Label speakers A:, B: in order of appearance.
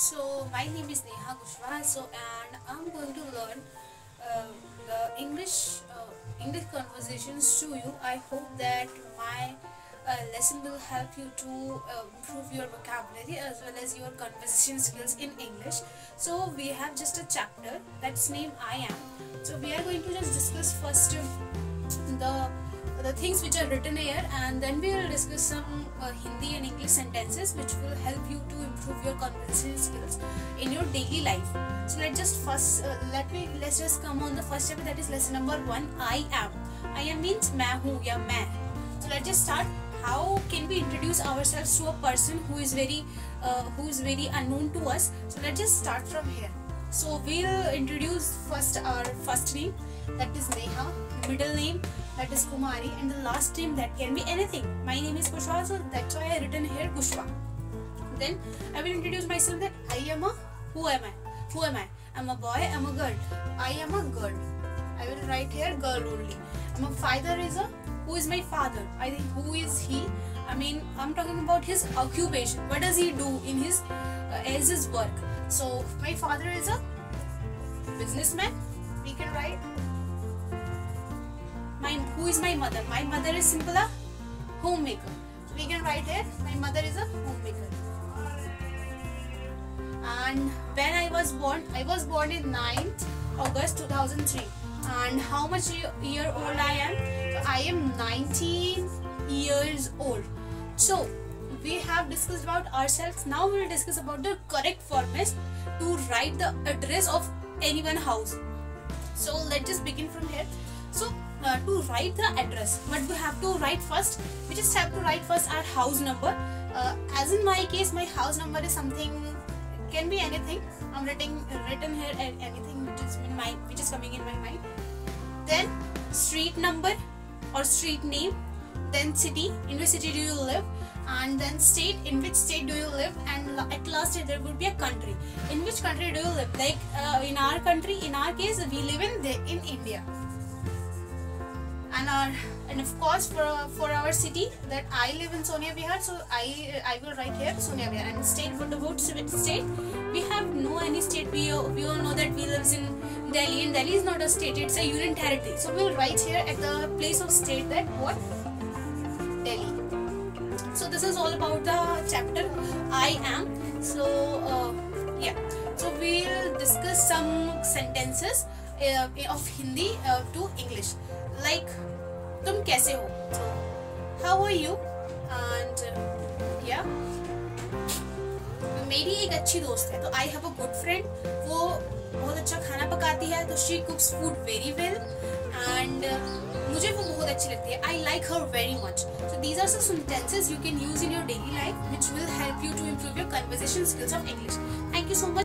A: So my name is Neha Kushwaha. So and I'm going to learn uh, the English uh, English conversations to you. I hope that my uh, lesson will help you to uh, improve your vocabulary as well as your conversation skills in English. So we have just a chapter that's named I am. So we are going to just discuss first the the things which are written here and then we will discuss some uh, Hindi and English sentences which will help you to improve your conversation skills in your daily life. So let's just first uh, let me let's just come on the first chapter that is lesson number 1 I am. I am means main hu ya main. So let's just start how can we introduce ourselves to a person who is very uh, who is very unknown to us. So let's just start from here. So we'll introduce first our first name that is Neha, middle name that is Kumari, and the last name that can be anything. My name is Kushwa, so that's why I written here Kushwa. Then I will introduce myself that I am a who am I? Who am I? I'm a boy, I'm a girl. I am a girl. I will write here girl only. A father is a who is my father? I think who is he? I mean I'm talking about his occupation. What does he do in his uh, as his work? So my father is a businessman. We can write. My who is my mother? My mother is simple a homemaker. We can write here. My mother is a homemaker. And when I was born, I was born in 9th August 2003. And how much year year old I am? I am 19 years old. So we have discussed about ourselves. Now we will discuss about the correct format to write the address of anyone house. So let's just begin from here. So uh, to write the address, what we have to write first? We just have to write first our house number. Uh, as in my case, my house number is something can be anything. I'm writing written here anything which is in my which is coming in my mind. Then street number or street name. Then city. In which city do you live? And then state. In which state do you live? And at last there would be a country. In which country do you live? Like uh, in our country, in our case, we live in the, in India and our and of course for for our city that I live in Sonia Vihar so I I will write here Sonia Vihar and state what about state we have no any state we we all know that we lives in Delhi and Delhi is not a state it's a union territory so we will write here at the place of state that what Delhi so this is all about the chapter I am so uh, yeah so we'll discuss some sentences uh, of Hindi uh, to English like तुम कैसे हो so how are you and uh, yeah मेरी एक अच्छी दोस्त है तो I have a good friend वो बहुत अच्छा खाना पकाती है तो she cooks food very well and मुझे वो बहुत अच्छी लगती है। I like her very much so these are some sentences you can use in your daily life which will help you to improve your conversation skills of English thank you so much